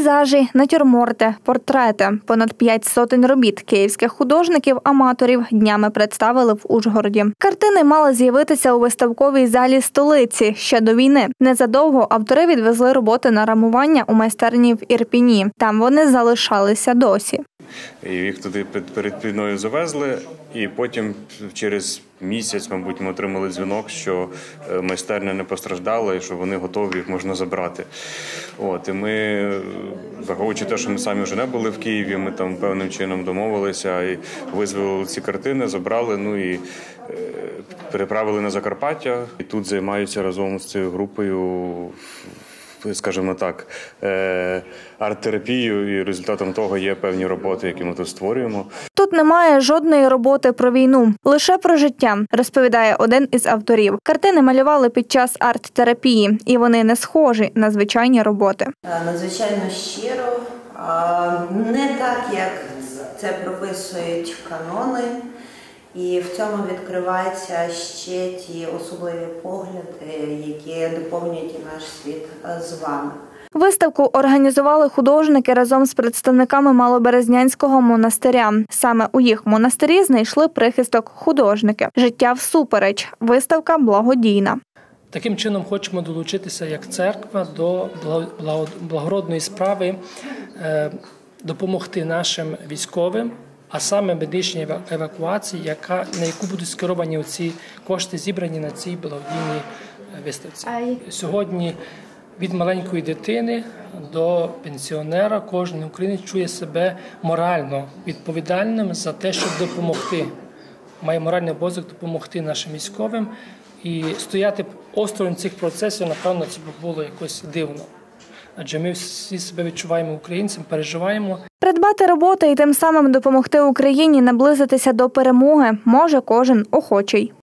Пейзажі, натюрморти, портрети, понад п'ять сотень робіт київських художників-аматорів днями представили в Ужгороді. Картини мали з'явитися у виставковій залі столиці ще до війни. Незадовго автори відвезли роботи на рамування у майстерні в Ірпіні. Там вони залишалися досі. І їх туди перед війною завезли, і потім через місяць, мабуть, ми отримали дзвінок, що е, майстерня не постраждала і що вони готові, їх можна забрати. От, і ми, враховуючи те, що ми самі вже не були в Києві, ми там певним чином домовилися і визволили ці картини, забрали, ну і е, переправили на Закарпаття. І тут займаються разом з цією групою скажімо так, е, арт-терапією, і результатом того є певні роботи, які ми тут створюємо. Тут немає жодної роботи про війну, лише про життя, розповідає один із авторів. Картини малювали під час арт-терапії, і вони не схожі на звичайні роботи. Е, надзвичайно щиро, не так, як це прописують канони, і в цьому відкриваються ще ті особливі погляди, які доповнюють і наш світ е, з вами. Виставку організували художники разом з представниками Малоберезнянського монастиря. Саме у їх монастирі знайшли прихисток художники. Життя всупереч. Виставка благодійна. Таким чином хочемо долучитися як церква до благо- благо- благородної справи, е, допомогти нашим військовим, а саме медичній евакуації, яка, на яку будуть скеровані ці кошти, зібрані на цій благодійній е, виставці. Сьогодні від маленької дитини до пенсіонера кожен українець чує себе морально відповідальним за те, щоб допомогти має моральний обов'язок допомогти нашим військовим і стояти осторонь цих процесів, напевно, це б було якось дивно. Адже ми всі себе відчуваємо українцем, переживаємо. Придбати роботи і тим самим допомогти Україні наблизитися до перемоги може кожен охочий.